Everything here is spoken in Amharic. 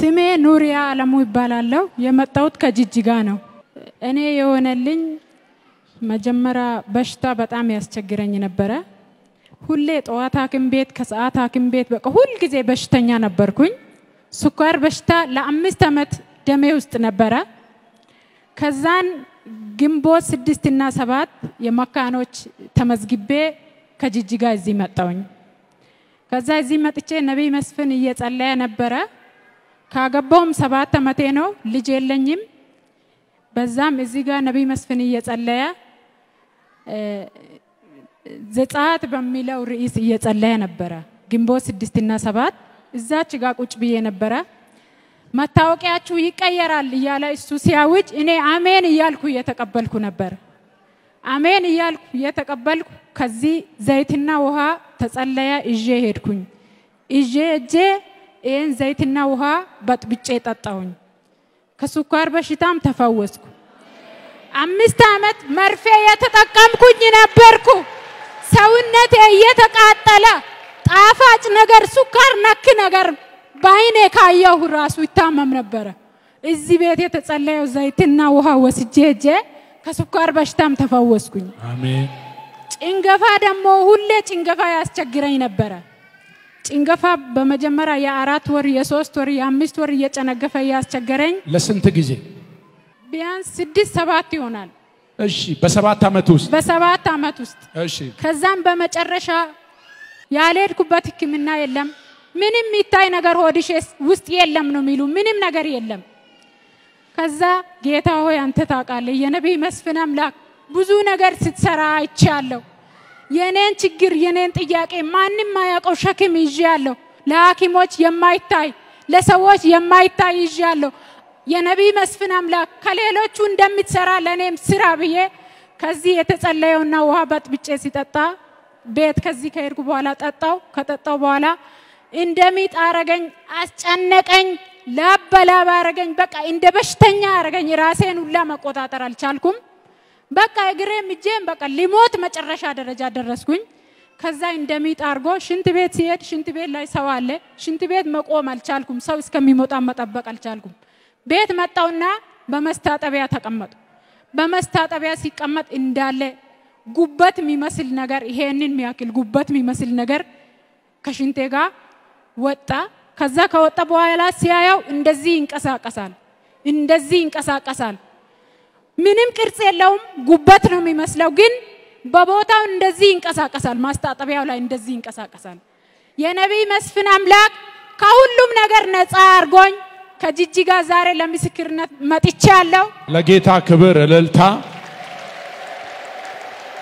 ስሜ ኑሪያ አለሙ ይባላለሁ። የመጣሁት ከጅጅጋ ነው። እኔ የሆነልኝ መጀመሪያ በሽታ በጣም ያስቸግረኝ ነበረ። ሁሌ ጠዋት ሐኪም ቤት ከሰዓት ሐኪም ቤት በቃ ሁል ጊዜ በሽተኛ ነበርኩኝ። ስኳር በሽታ ለአምስት ዓመት ደሜ ውስጥ ነበረ። ከዛን ግንቦት ስድስት እና ሰባት የመካኖች ተመዝግቤ ከጅጅጋ እዚህ መጣውኝ። ከዛ እዚህ መጥቼ ነቢይ መስፍን እየጸለየ ነበረ። ካገባውም ሰባት ዓመቴ ነው። ልጅ የለኝም። በዛም እዚህ ጋር ነቢይ መስፍን እየጸለየ ዘጸአት በሚለው ርዕስ እየጸለየ ነበረ። ግንቦት ስድስትና ሰባት እዛች ጋር ቁጭ ብዬ ነበረ። መታወቂያችሁ ይቀየራል እያለ እሱ ሲያውጅ እኔ አሜን እያልኩ እየተቀበልኩ ነበር። አሜን እያልኩ እየተቀበልኩ ከዚህ ዘይትና ውሃ ተጸለየ ይዤ ሄድኩኝ። ይዤ እጄ ይህን ዘይትና ውሃ በጥብጬ ጠጣሁኝ። ከስኳር በሽታም ተፈወስኩ። አምስት ዓመት መርፌ የተጠቀምኩኝ ነበርኩ። ሰውነቴ እየተቃጠለ ጣፋጭ ነገር፣ ስኳር ነክ ነገር በአይኔ ካየሁ ራሱ ይታመም ነበረ። እዚህ ቤት የተጸለየው ዘይትና ውሃ ወስጄ እጄ ከስኳር በሽታም ተፈወስኩኝ። አሜን። ጭንገፋ ደግሞ ሁሌ ጭንገፋ ያስቸግረኝ ነበረ። ጭንገፋ በመጀመሪያ የአራት ወር የሶስት ወር የአምስት ወር እየጨነገፈ እያስቸገረኝ ለስንት ጊዜ? ቢያንስ ስድስት ሰባት ይሆናል እሺ፣ በሰባት ዓመት ውስጥ በሰባት ዓመት ውስጥ። እሺ፣ ከዛም በመጨረሻ ያልሄድኩበት ሕክምና የለም። ምንም የሚታይ ነገር ሆድሽ ውስጥ የለም ነው የሚሉ ምንም ነገር የለም። ከዛ ጌታ ሆይ አንተ ታውቃለህ፣ የነቢይ መስፍን አምላክ ብዙ ነገር ስትሰራ አይቻለሁ። የኔን ችግር የኔን ጥያቄ ማንም ማያውቀው ሸክም ይዣለሁ። ለሐኪሞች የማይታይ ለሰዎች የማይታይ ይዣለሁ። የነቢይ መስፍን አምላክ ከሌሎቹ እንደምትሰራ ለእኔም ስራ ብዬ ከዚህ የተጸለየውና ውሃ በጥብጬ ሲጠጣ ቤት ከዚህ ከሄድኩ በኋላ ጠጣው። ከጠጣው በኋላ እንደሚጥ አረገኝ፣ አስጨነቀኝ፣ ላብ በላብ አረገኝ። በቃ እንደ በሽተኛ አረገኝ። ራሴን ሁላ መቆጣጠር አልቻልኩም። በቃ እግሬም እጄም በቃ ሊሞት መጨረሻ ደረጃ ደረስኩኝ። ከዛ እንደሚጥ አርጎ ሽንት ቤት ሲሄድ ሽንት ቤት ላይ ሰው አለ። ሽንት ቤት መቆም አልቻልኩም። ሰው እስከሚሞጣ መጠበቅ አልቻልኩም። ቤት መጣውና በመስታጠቢያ ተቀመጡ። በመስታጠቢያ ሲቀመጥ እንዳለ ጉበት የሚመስል ነገር ይሄንን የሚያክል ጉበት የሚመስል ነገር ከሽንቴ ጋር ወጣ። ከዛ ከወጣ በኋላ ሲያየው እንደዚህ ይንቀሳቀሳል፣ እንደዚህ ይንቀሳቀሳል። ምንም ቅርጽ የለውም፣ ጉበት ነው የሚመስለው፣ ግን በቦታው እንደዚህ ይንቀሳቀሳል። ማስታጠቢያው ላይ እንደዚህ ይንቀሳቀሳል። የነቢይ መስፍን አምላክ ከሁሉም ነገር ነፃ አርጎኝ ከጅጅጋ ዛሬ ለምስክርነት መጥቻለሁ። ለጌታ ክብር እልልታ